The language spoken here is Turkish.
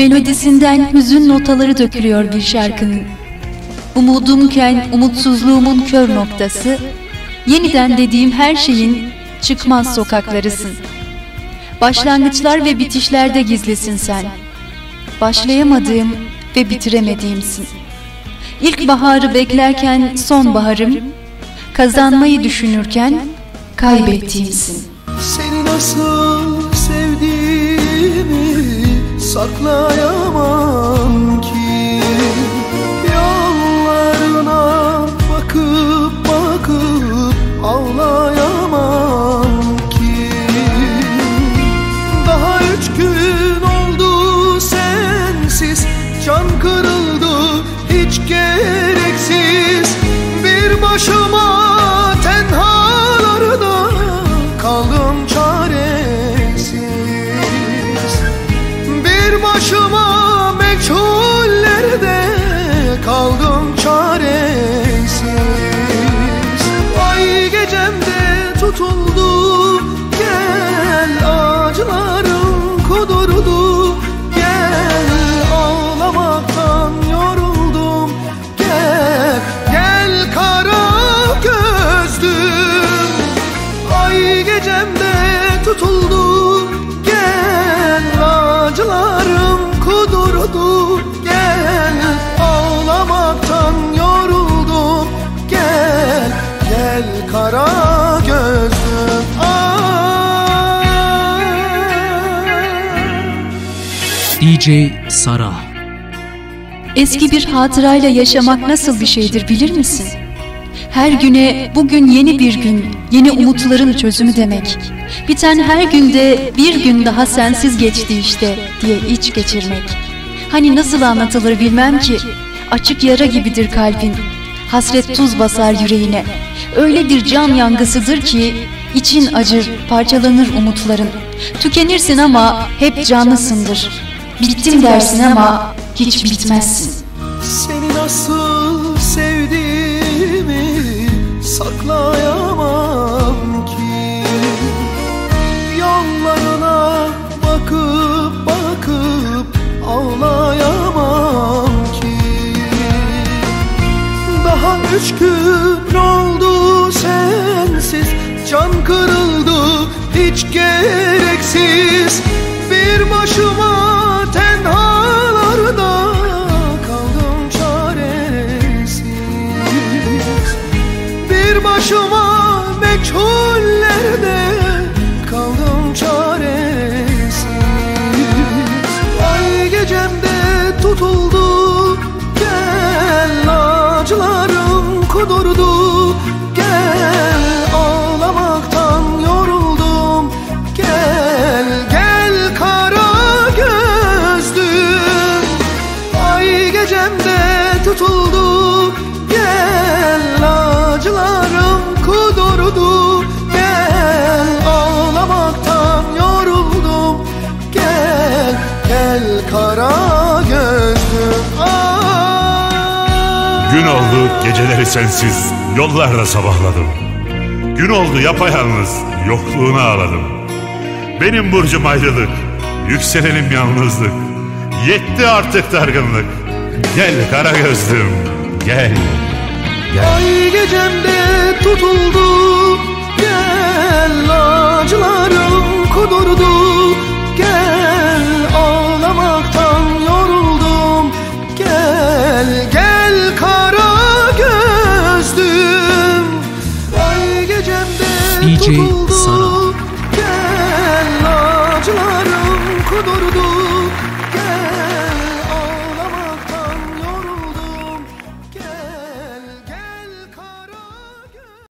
Melodisinden hüzün notaları dökülüyor bir şarkının. Umudumken umutsuzluğumun kör noktası, yeniden dediğim her şeyin çıkmaz sokaklarısın. Başlangıçlar ve bitişlerde gizlisin sen. Başlayamadığım ve bitiremediğimsin. İlk baharı beklerken son baharım, kazanmayı düşünürken kaybettiğimsin. Seni nasıl sevdiğimi saklayamam başıma tenhalarda kaldım çaresiz. Bir başıma gecemde tutuldu. Gel acılarım kudurdu. Gel ağlamaktan yoruldum. Gel, gel kara gözlüm. DJ Sara. Eski bir hatırayla yaşamak nasıl bir şeydir bilir misin? Her güne bugün yeni bir gün, yeni umutların çözümü demek. Biten her günde bir gün daha sensiz geçti işte diye iç geçirmek. Hani nasıl anlatılır bilmem ki. Açık yara gibidir kalbin. Hasret tuz basar yüreğine. Öyle bir can yangısıdır ki için acır, parçalanır umutların. Tükenirsin ama hep canlısındır. Bittim dersin ama hiç bitmezsin. Seni nasıl saklayamam ki. Yollarına bakıp bakıp ağlayamam ki. Daha üç gün oldu sensiz Can kırıldı hiç gereksiz. Bir başıma başıma meçhullerde kaldım çaresiz. Ay gecemde tutuldu gel acılarım kudurdu Gün oldu geceleri sensiz yollarda sabahladım. Gün oldu yapayalnız yokluğuna ağladım. Benim burcum ayrılık, yükselenim yalnızlık. Yetti artık dargınlık. Gel kara gözlüm, gel. Gel. Ay gecemde tutuldu Gel acılarım DJ tutuldu Sara